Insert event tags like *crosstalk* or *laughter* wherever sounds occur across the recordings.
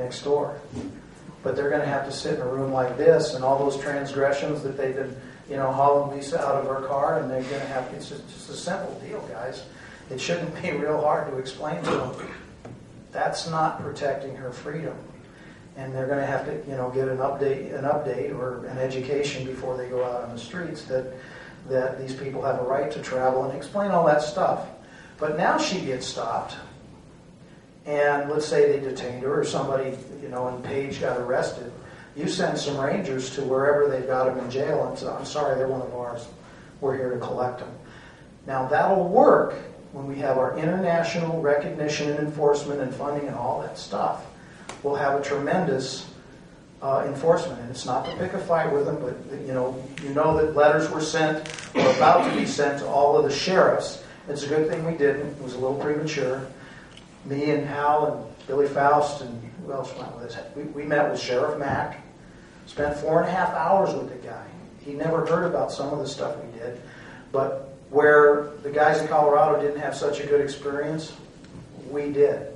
next door. But they're going to have to sit in a room like this, and all those transgressions that they've been, you know, hauling Lisa out of her car, and they're going to have. It's just, just a simple deal, guys. It shouldn't be *laughs* real hard to explain to them. That's not protecting her freedom, and they're going to have to, you know, get an update, an update or an education before they go out on the streets that that these people have a right to travel and explain all that stuff. But now she gets stopped and let's say they detained her or somebody, you know, and Paige got arrested, you send some rangers to wherever they've got them in jail and say, I'm sorry, they're one of ours. We're here to collect them. Now that'll work when we have our international recognition and enforcement and funding and all that stuff. We'll have a tremendous uh, enforcement, and it's not to pick a fight with them, but you know, you know that letters were sent or about to be sent to all of the sheriffs. It's a good thing we didn't. It was a little premature me and Hal and Billy Faust and who else went with us? We, we met with Sheriff Mack, spent four and a half hours with the guy. He never heard about some of the stuff we did, but where the guys in Colorado didn't have such a good experience, we did.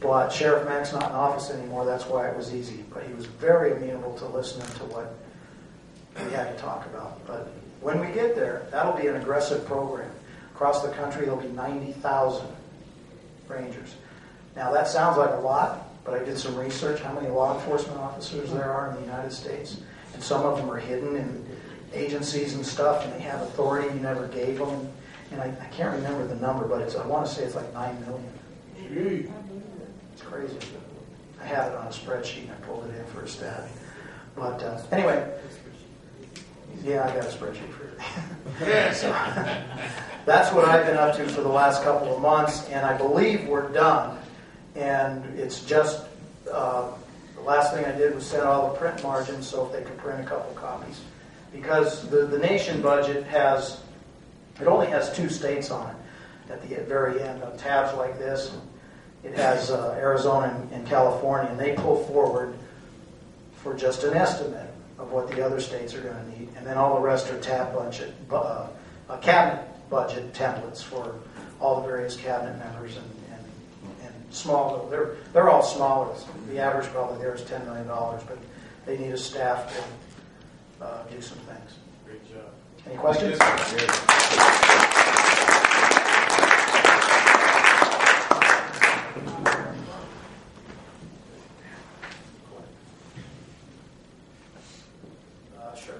But Sheriff Mack's not in office anymore, that's why it was easy. But he was very amenable to listening to what we had to talk about. But when we get there, that'll be an aggressive program. Across the country, there'll be 90,000 rangers. Now, that sounds like a lot, but I did some research how many law enforcement officers there are in the United States, and some of them are hidden in agencies and stuff, and they have authority you never gave them. And I, I can't remember the number, but it's I want to say it's like nine million. It's crazy. I have it on a spreadsheet, and I pulled it in for a stat. But uh, anyway, yeah, I got a spreadsheet for it. so, *laughs* that's what I've been up to for the last couple of months, and I believe we're done. And it's just uh, the last thing I did was set all the print margins so if they could print a couple copies. Because the, the nation budget has, it only has two states on it at the very end on tabs like this. It has uh, Arizona and, and California, and they pull forward for just an estimate of what the other states are going to need, and then all the rest are tab budget, uh, cabinet budget templates for all the various cabinet members and, and, and small. They're they're all smaller. The average probably there is ten million dollars, but they need a staff to uh, do some things. Great job. Any questions? Uh, sure.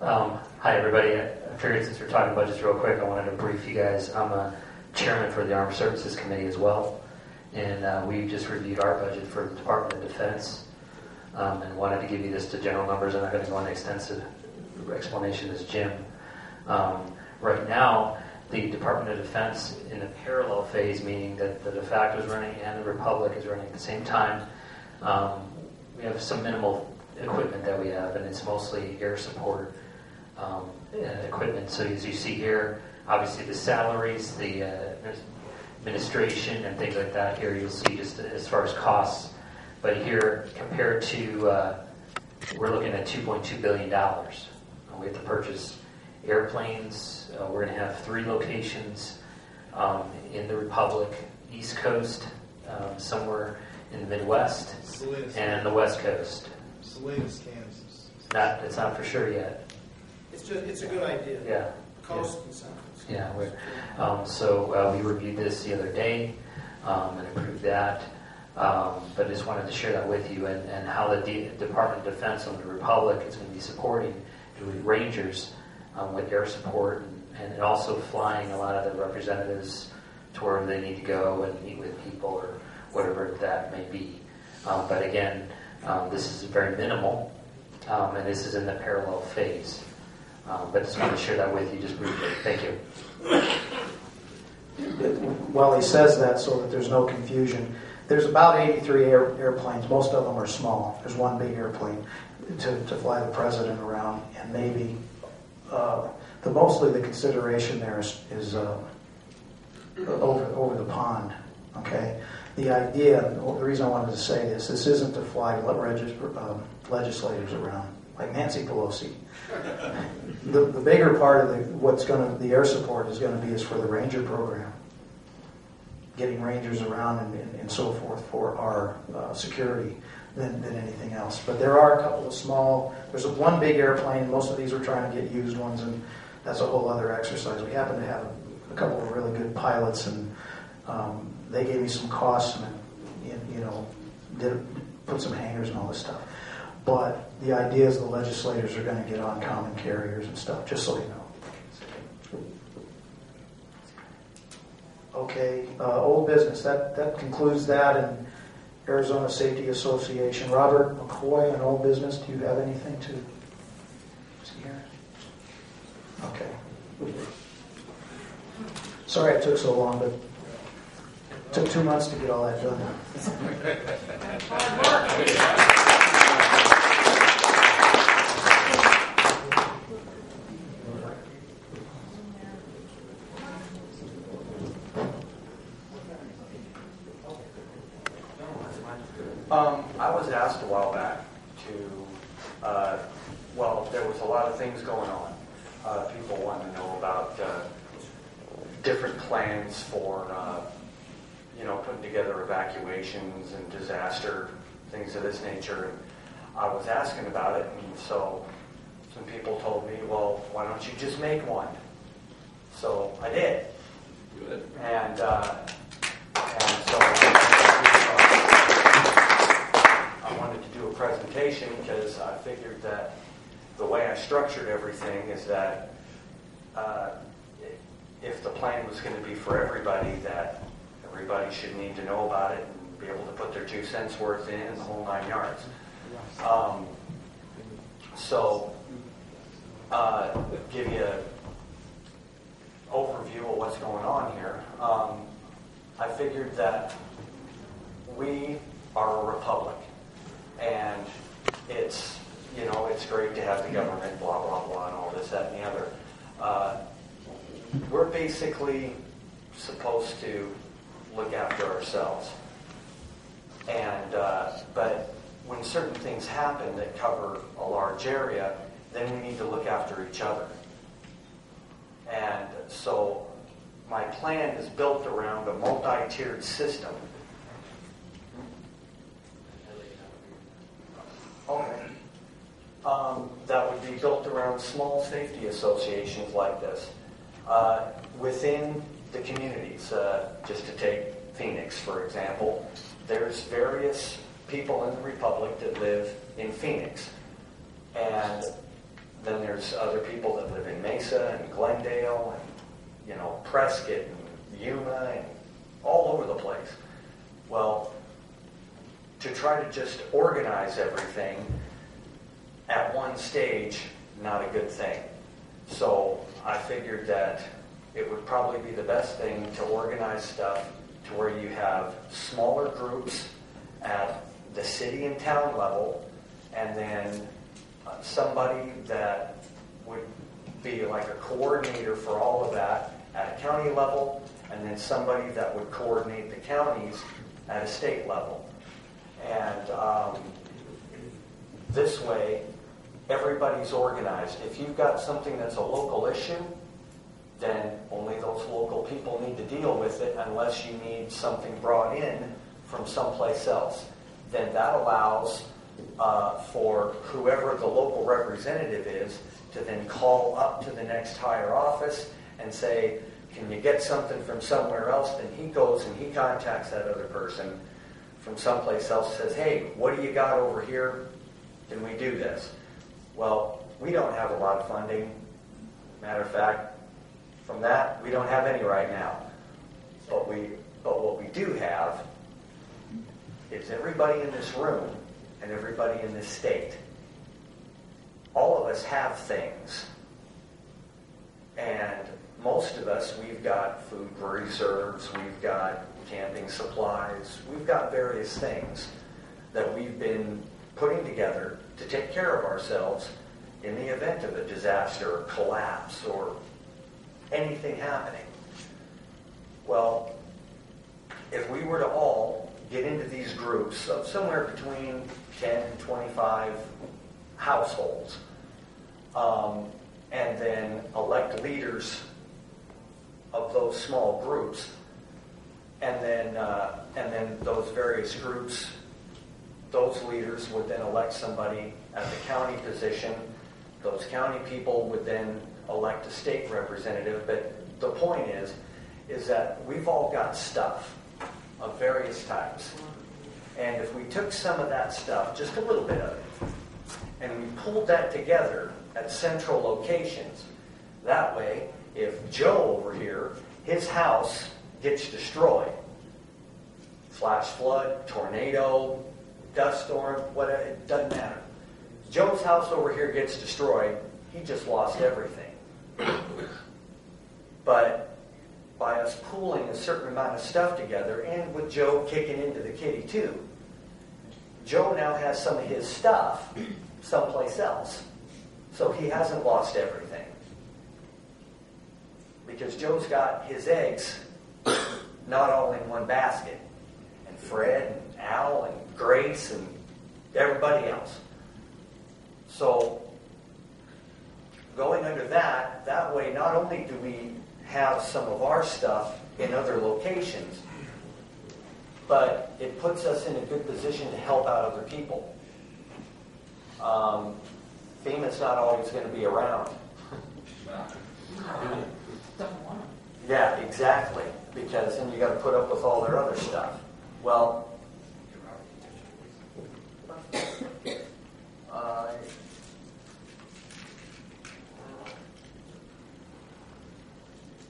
Um, hi, everybody. I figured since we're talking budgets real quick, I wanted to brief you guys. I'm a chairman for the Armed Services Committee as well, and uh, we just reviewed our budget for the Department of Defense um, and wanted to give you just the general numbers. I'm not going to go into extensive explanation as Jim. Um, right now, the Department of Defense in a parallel phase, meaning that the de facto is running and the Republic is running at the same time. Um, we have some minimal equipment that we have, and it's mostly air support um, uh, equipment. So as you see here, obviously the salaries, the uh, administration, and things like that. Here you'll see just as far as costs. But here, compared to, uh, we're looking at 2.2 billion dollars. We have to purchase airplanes. Uh, we're going to have three locations um, in the Republic, East Coast, um, somewhere in the Midwest, Salinas, and the West Coast. Salinas, Kansas. Not, it's not for sure yet. It's just it's a good idea. Yeah. And San Yeah, we're, um, so uh, we reviewed this the other day um, and approved that. Um, but I just wanted to share that with you and, and how the D- Department of Defense of the Republic is going to be supporting the Rangers um, with air support and, and also flying a lot of the representatives to where they need to go and meet with people or whatever that may be. Um, but again, um, this is very minimal, um, and this is in the parallel phase. Um, but just wanted to share that with you just briefly. Thank you. Well, he says that so that there's no confusion. There's about 83 air, airplanes. Most of them are small. There's one big airplane to, to fly the president around, and maybe uh, the mostly the consideration there is, is uh, over over the pond. Okay, the idea, the reason I wanted to say this, this isn't to fly legis, um, legislators around like Nancy Pelosi. The, the bigger part of the, what's going to the air support is going to be is for the ranger program getting rangers around and, and, and so forth for our uh, security than, than anything else. But there are a couple of small, there's a, one big airplane, most of these are trying to get used ones, and that's a whole other exercise. We happen to have a, couple of really good pilots, and um, they gave me some costs and, you- you know, did, put some hangars and all this stuff. But the idea is the legislators are going to get on common carriers and stuff, just so you know. Okay, uh, old business, that, that concludes that, and Arizona Safety Association. Robert McCoy, on old business, do you have anything to, he here? Okay. Sorry it took so long, but it took two months to get all that done. Um, I was asked a while back to, uh, well, there was a lot of things going on. Uh, people wanted to know about uh, different plans for, uh, you know, putting together evacuations and disaster, things of this nature. And I was asking about it, and so some people told me, well, why don't you just make one? So I did. Good. And, uh, and so presentation because I figured that the way I structured everything is that uh, if the plan was going to be for everybody, that everybody should need to know about it and be able to put their two cents worth in the whole nine yards. Um, so, uh, give you an overview of what's going on here. Um, I figured that we are a republic, and it's you know it's great to have the government, blah blah blah, and all this, that, and the other. Uh, we're basically supposed to look after ourselves, and uh, but when certain things happen that cover a large area, then we need to look after each other. And so my plan is built around a multi-tiered system. Okay. Um, that would be built around small safety associations like this. Uh, within the communities, uh, just to take Phoenix, for example, there's various people in the Republic that live in Phoenix. And then there's other people that live in Mesa and Glendale and, you know, Prescott and Yuma and all over the place. Well, to try to just organize everything at one stage, not a good thing. So I figured that it would probably be the best thing to organize stuff to where you have smaller groups at the city and town level, and then somebody that would be like a coordinator for all of that at a county level, and then somebody that would coordinate the counties at a state level. And um, this way, everybody's organized. If you've got something that's a local issue, then only those local people need to deal with it unless you need something brought in from someplace else. Then that allows uh, for whoever the local representative is to then call up to the next higher office and say, can you get something from somewhere else? Then he goes and he contacts that other person from someplace else, says, hey, what do you got over here? Can we do this? Well, we don't have a lot of funding. Matter of fact, from that, we don't have any right now. But we, but what we do have is everybody in this room and everybody in this state. All of us have things. And most of us, we've got food reserves, we've got camping supplies, we've got various things that we've been putting together to take care of ourselves in the event of a disaster or collapse or anything happening. Well, if we were to all get into these groups of somewhere between 10 and 25 households, um, and then elect leaders of those small groups, and then, uh, and then those various groups, those leaders would then elect somebody at the county position. Those county people would then elect a state representative. But the point is, is that we've all got stuff of various types. And if we took some of that stuff, just a little bit of it, and we pulled that together at central locations, that way, if Joe over here, his house gets destroyed, flash flood, tornado, dust storm, whatever, it doesn't matter. Joe's house over here gets destroyed, he just lost everything. But by us pooling a certain amount of stuff together, and with Joe kicking into the kitty too, Joe now has some of his stuff someplace else. So he hasn't lost everything. Because Joe's got his eggs not all in one basket. And Fred and Al and Grace and everybody else. So going under that, that way not only do we have some of our stuff in other locations, but it puts us in a good position to help out other people. Um, FEMA's not always going to be around. Don't want them. Yeah, exactly, because then you got to put up with all their other stuff. Well, uh,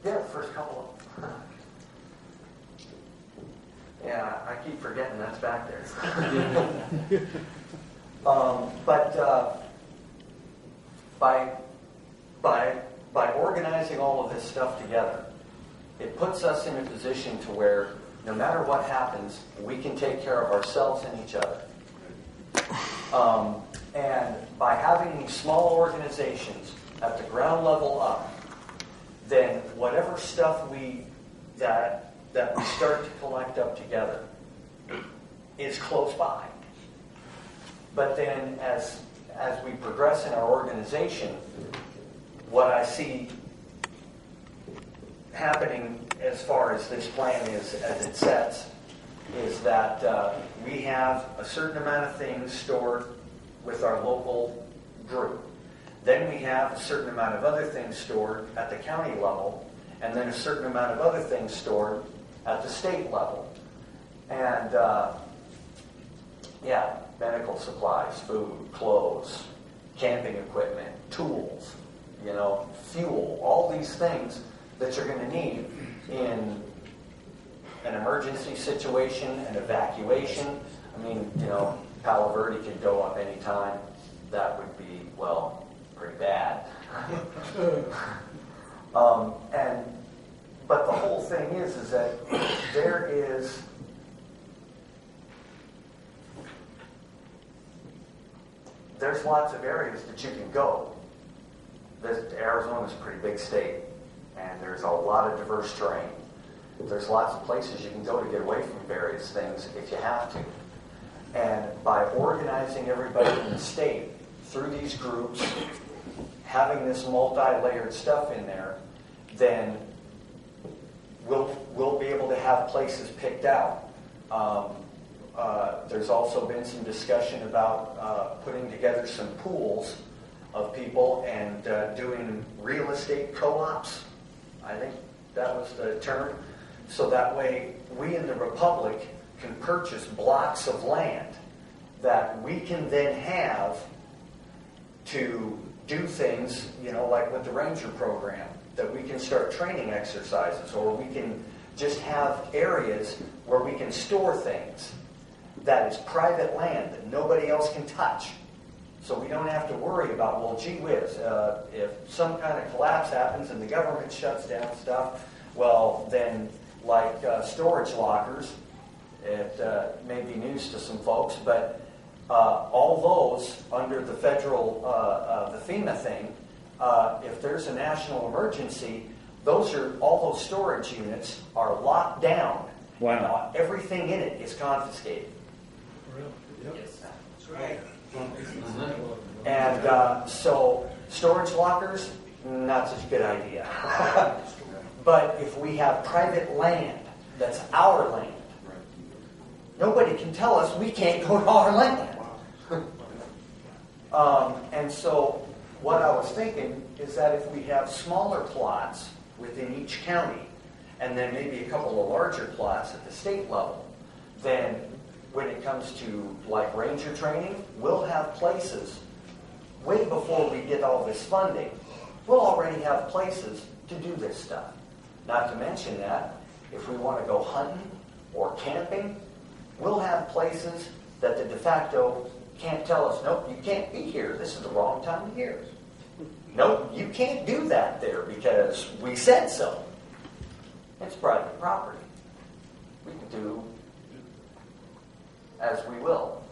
yeah, first couple of. *laughs* Yeah, I keep forgetting that's back there. *laughs* Um, But uh, by, by, by organizing all of this stuff together, it puts us in a position to where no matter what happens, we can take care of ourselves and each other. Um, and by having these small organizations at the ground level up, then whatever stuff we that that we start to collect up together is close by. But then as as we progress in our organization, what I see happening as far as this plan is as it sets is that uh, we have a certain amount of things stored with our local group. Then we have a certain amount of other things stored at the county level, and then a certain amount of other things stored at the state level. And uh, yeah, medical supplies, food, clothes, camping equipment, tools, you know, fuel, all these things that you're going to need in an emergency situation, an evacuation. I mean, you know, Palo Verde could go up any time. That would be, well, pretty bad. *laughs* um, and but the whole thing is, is that there is there's lots of areas that you can go. This, Arizona's a pretty big state, and there's a lot of diverse terrain. There's lots of places you can go to get away from various things if you have to. And by organizing everybody in the state through these groups, having this multi-layered stuff in there, then we'll, we'll be able to have places picked out. Um, uh, there's also been some discussion about uh, putting together some pools of people and uh, doing real estate co-ops. I think that was the term. So that way, we in the Republic can purchase blocks of land that we can then have to do things, you know, like with the Ranger program, that we can start training exercises, or we can just have areas where we can store things that is private land that nobody else can touch. So we don't have to worry about, well, gee whiz, uh, if some kind of collapse happens and the government shuts down stuff, well, then, like uh, storage lockers, it uh, may be news to some folks, but uh, all those under the federal, uh, uh, the FEMA thing, if there's a national emergency, those are all those storage units are locked down. Wow. And everything in it is confiscated. And uh, so storage lockers, not such a good idea. *laughs* but if we have private land that's our land. Nobody can tell us we can't go to our land. *laughs* Um, and so what I was thinking is that if we have smaller plots within each county, and then maybe a couple of larger plots at the state level, then when it comes to like ranger training, we'll have places way before we get all this funding. We'll already have places to do this stuff. Not to mention that if we want to go hunting or camping, we'll have places that the de facto can't tell us, nope, you can't be here. This is the wrong time of year. Nope, you can't do that there because we said so. It's private property. We can do as we will.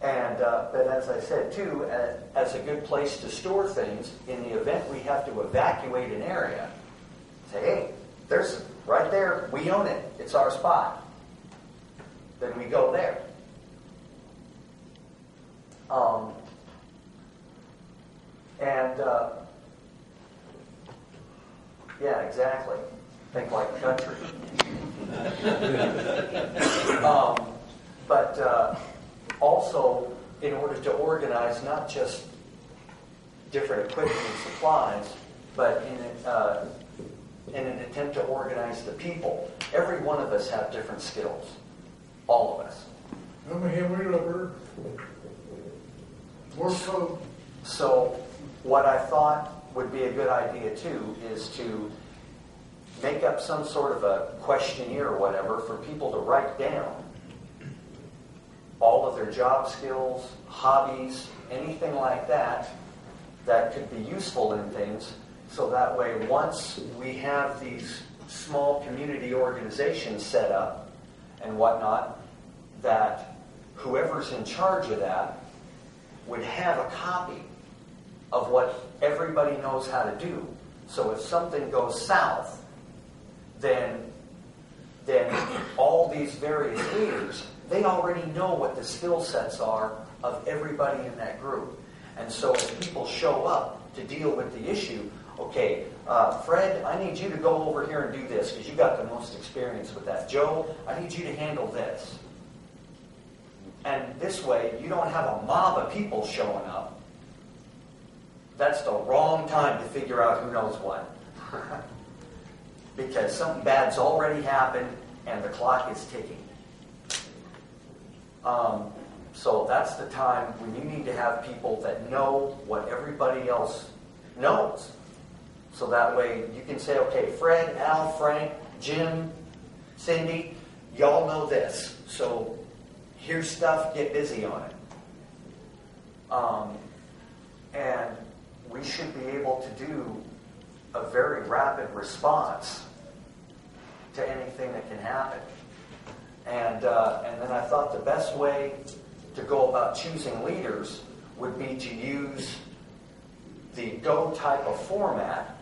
And, uh, but as I said too, as a good place to store things, in the event we have to evacuate an area, say, hey, there's right there, we own it, it's our spot. Then we go there. Um, and uh, yeah, exactly. Think like country. *laughs* um, but uh, also, in order to organize not just different equipment and supplies, but in, uh, in an attempt to organize the people, every one of us have different skills. All of us. I'm a Henry lover. Morse code. So, what I thought would be a good idea too is to make up some sort of a questionnaire or whatever for people to write down all of their job skills, hobbies, anything like that that could be useful in things. So that way, once we have these small community organizations set up and whatnot, that whoever's in charge of that would have a copy of what everybody knows how to do. So if something goes south, then then all these various leaders, they already know what the skill sets are of everybody in that group. And so if people show up to deal with the issue, okay, uh, Fred, I need you to go over here and do this because you got the most experience with that. Joe, I need you to handle this. And this way, you don't have a mob of people showing up. That's the wrong time to figure out who knows what. *laughs* because something bad's already happened and the clock is ticking. Um, so that's the time when you need to have people that know what everybody else knows. So that way you can say, okay, Fred, Al, Frank, Jim, Cindy, y'all know this. So here's stuff, get busy on it. Um, and we should be able to do a very rapid response to anything that can happen. And, uh, and then I thought the best way to go about choosing leaders would be to use the go type of format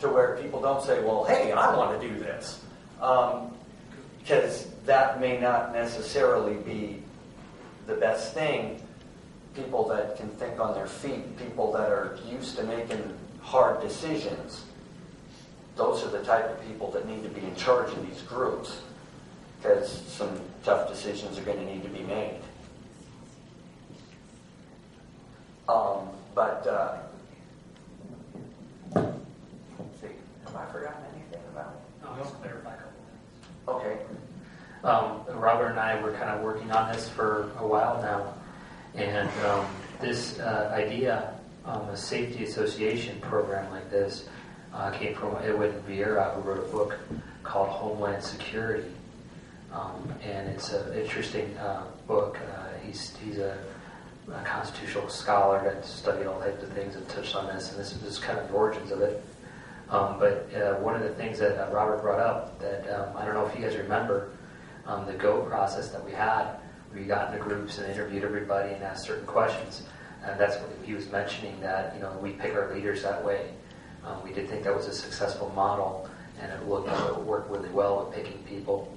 to where people don't say, well, hey, I want to do this. Because um, that may not necessarily be the best thing. People that can think on their feet, people that are used to making hard decisions, those are the type of people that need to be in charge of these groups because some tough decisions are going to need to be made. Um, but, uh, see, have I forgotten anything about it? No, just clarify a couple things. Okay. Um, Robert and I were kind of working on this for a while now, and um, this uh, idea, um, a safety association program like this, uh, came from Edwin Vieira, who wrote a book called Homeland Security. Um, and it's an interesting uh, book. Uh, he's he's a, a, constitutional scholar that studied all types of things and touched on this, and this is kind of the origins of it. Um, but uh, one of the things that uh, Robert brought up that um, I don't know if you guys remember um, the GO process that we had, where we got into groups and interviewed everybody and asked certain questions, and that's what he was mentioning that you know we pick our leaders that way. Um, we did think that was a successful model, and it looked it worked really well with picking people.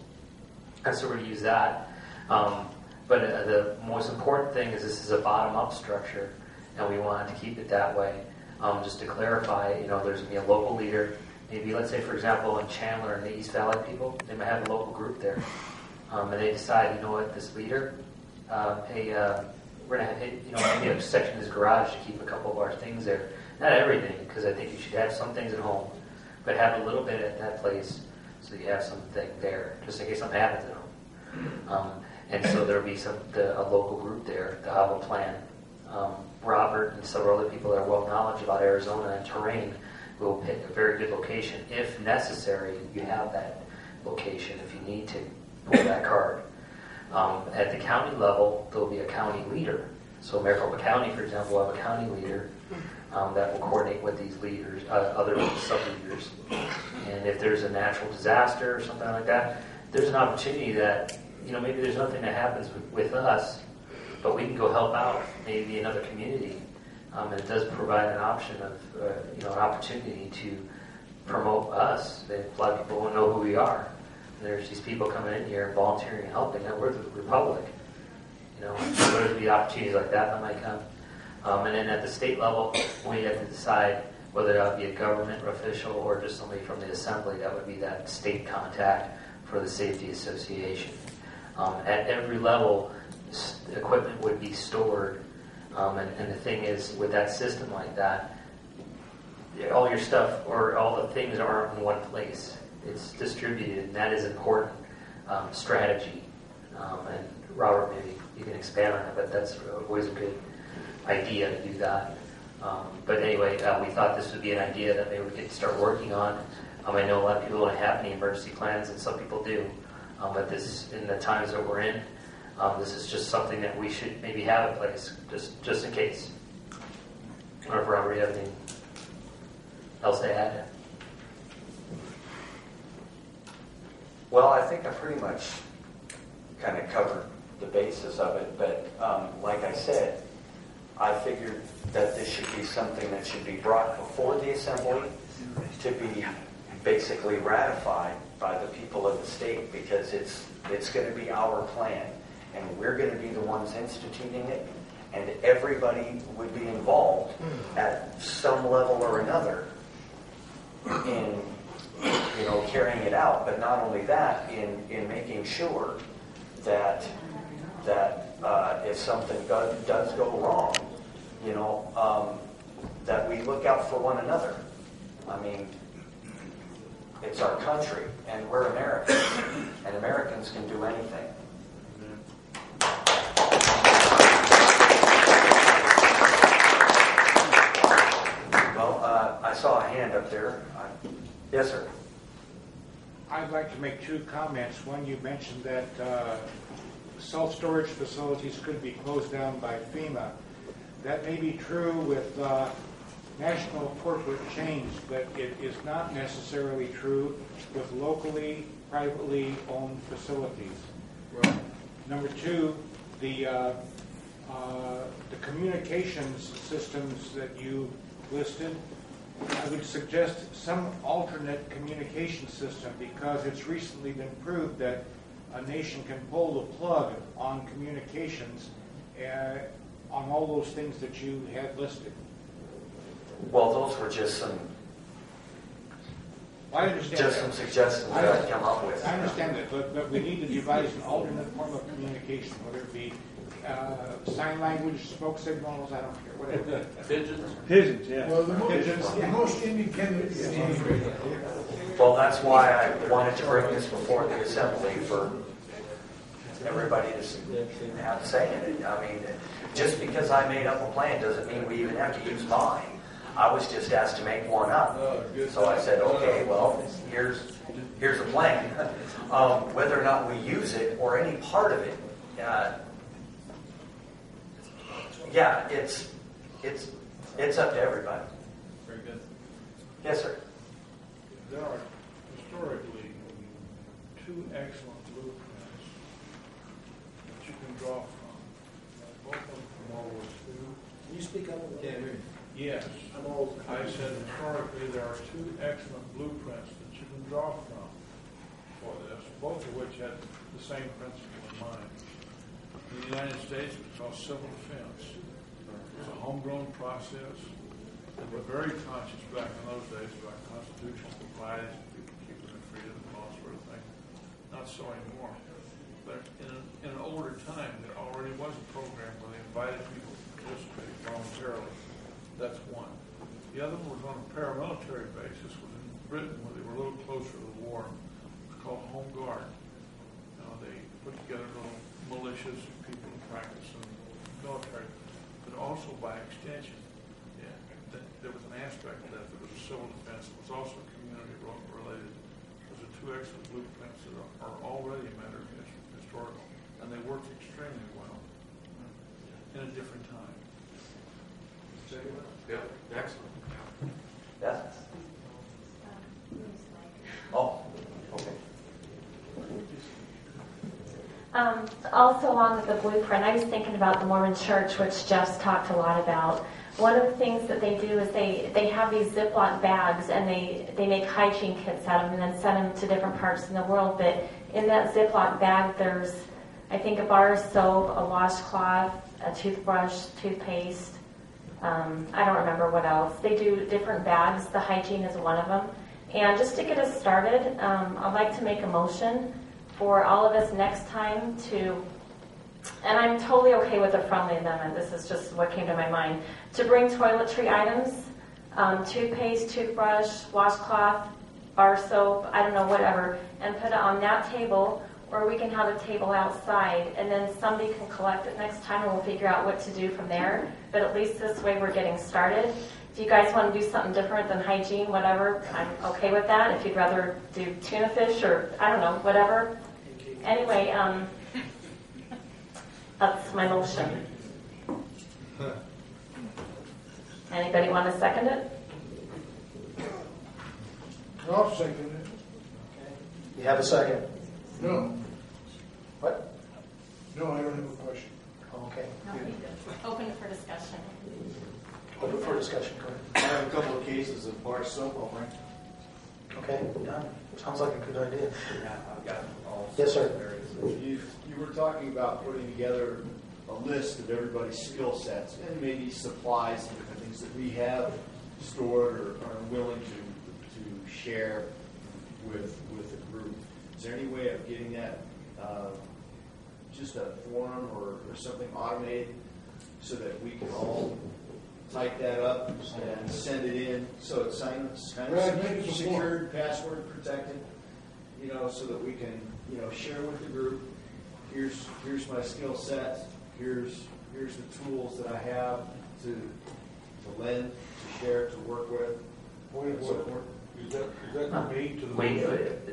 So we're going to use that. Um, but uh, the most important thing is this is a bottom-up structure, and we wanted to keep it that way. Um, just to clarify, you know, there's going to be a local leader, maybe, let's say, for example, in Chandler and the East Valley people, they might have a local group there. Um, and they decide, you know what, this leader, uh, hey, uh, we're gonna have, you know, maybe a section of his garage to keep a couple of our things there. Not everything, because I think you should have some things at home, but have a little bit at that place so you have something there, just in case something happens at home. Um, and so there'll be some, the, a local group there to have a plan. Um, Robert and several other people that are well knowledge about Arizona and terrain will pick a very good location. If necessary, you have that location if you need to pull that card. Um, at the county level, there'll be a county leader. So Maricopa County, for example, will have a county leader um, that will coordinate with these leaders, uh, other sub-leaders. And if there's a natural disaster or something like that, there's an opportunity that, you know, maybe there's nothing that happens with, with us, but we can go help out maybe another community. Um, and it does provide an option of, uh, you know, an opportunity to promote us. A lot of people won't know who we are. And there's these people coming in here volunteering and helping, and we're the Republic. You know, so there'll be opportunities like that that might come. Um, and then at the state level, we have to decide whether that would be a government official or just somebody from the assembly. That would be that state contact for the safety association. Um, at every level, equipment would be stored. Um, and, and the thing is, with that system like that, all your stuff or all the things aren't in one place. It's distributed, and that is important um, strategy. Um, and Robert, maybe you can expand on it, but that's always a good idea to do that. Um, but anyway, uh, we thought this would be an idea that maybe we could start working on. Um, I know a lot of people don't have any emergency plans, and some people do. Um, but this, in the times that we're in, um, this is just something that we should maybe have in place, just just in case. Or if Robert, you have anything else to add? Well, I think I pretty much kind of covered the basis of it, but um, like I said, I figured that this should be something that should be brought before the assembly to be basically ratified by the people of the state because it's, it's going to be our plan and we're going to be the ones instituting it and everybody would be involved at some level or another in you know, carrying it out, but not only that, in, in making sure that, that uh, if something does, does go wrong, you know, um, that we look out for one another. I mean, it's our country, and we're Americans, *coughs* and Americans can do anything. Well, uh, I saw a hand up there. I- Yes, sir. I'd like to make two comments. One, you mentioned that uh, self-storage facilities could be closed down by FEMA. That may be true with uh, national corporate chains, but it is not necessarily true with locally, privately owned facilities. Number two, the, uh, uh, the communications systems that you listed, I would suggest some alternate communication system because it's recently been proved that a nation can pull the plug on communications uh, on all those things that you had listed. Well, those were just some, I understand just some that. suggestions that I've come up with. I understand that, but, but we need to devise an alternate form of communication, whether it be uh, sign language, smoke signals, I don't care, whatever. *laughs* Pigeons, yeah. Well, the most, Pigeons. the most independent Well, that's why I wanted to bring this before the assembly for everybody to s- have a say in it. I mean, just because I made up a plan doesn't mean we even have to use mine. I was just asked to make one up. So I said, okay, well, here's, here's a plan. *laughs* Um, Whether or not we use it or any part of it, uh, yeah, it's, it's, it's up to everybody. Very good. Yes, sir. There are historically two excellent blueprints that you can draw from. Both of them. Can you speak up a little? You. Yes. I'm old. I said historically, there are two excellent blueprints that you can draw from for this, both of which had the same principle in mind. In the United States, it's called civil defense. It's a homegrown process. They were very conscious back in those days about constitutional compliance, keeping their freedom and all sort of thing. Not so anymore. But in, an- in an older time, there already was a program where they invited people to participate voluntarily. That's one. The other one was on a paramilitary basis, was in Britain, where they were a little closer to the war. It's called Home Guard. You know, they put together little militias, people to practice in the military, but also by extension, yeah, th- there was an aspect of that, there was a civil defense, it was also community related. Those are two excellent blueprints that are, are already a matter of his- historical, and they worked extremely well in a different time. Yeah, excellent. Yes? Oh, okay. Um, also along with the blueprint, I was thinking about the Mormon Church, which Jeff's talked a lot about. One of the things that they do is they, they have these Ziploc bags and they, they make hygiene kits out of them and then send them to different parts in the world. But in that Ziploc bag, there's, I think, a bar of soap, a washcloth, a toothbrush, toothpaste. Um, I don't remember what else. They do different bags. The hygiene is one of them. And just to get us started, um, I'd like to make a motion for all of us next time to, and I'm totally okay with a friendly amendment, this is just what came to my mind, to bring toiletry items, um, toothpaste, toothbrush, washcloth, bar soap, I don't know, whatever, and put it on that table, or we can have a table outside, and then somebody can collect it next time, and we'll figure out what to do from there. But at least this way, we're getting started. If you guys want to do something different than hygiene, whatever, I'm okay with that. If you'd rather do tuna fish, or, I don't know, whatever. Anyway, um, that's my motion. Anybody want to second it? I'll second it. You have a second? No, What? no, I don't have a question. Okay. Open for discussion. Open for discussion, go I have a couple of cases of bar soap over. ahead. Okay, yeah, sounds like a good idea. Yeah, I've got all. Yes, sir. areas. You, you were talking about putting together a list of everybody's skill sets and maybe supplies and different things that we have stored or are willing to, to share with, with the group. Is there any way of getting that, uh, just a form or, or something automated so that we can all type that up and send it in, so it's kind of, kind Right, make it of a form. secured, password protected, you know, so that we can, you know, share with the group, here's, here's my skill set, here's, here's the tools that I have to, to lend, to share, to work with, and so forth. Is that, is that made to the? We, is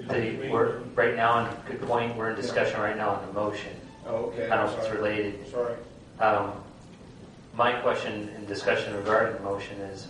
that the, made we're, to- right now, on good point, we're in discussion right now on the motion. Oh, okay. I don't know if it's sorry. related. Sorry. Um, My question and discussion regarding the motion is,